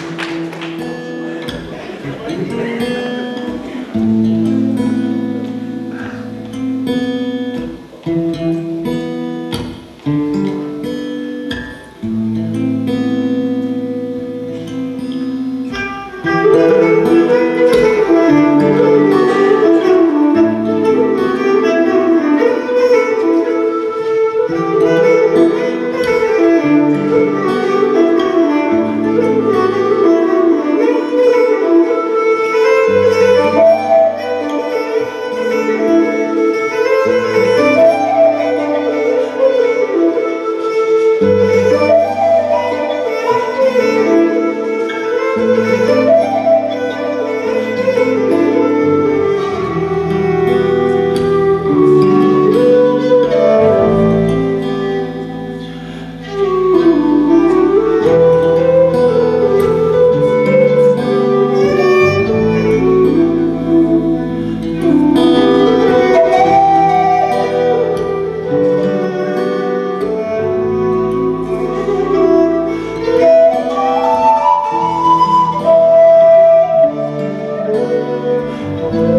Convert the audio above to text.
Thank you. Música Lord.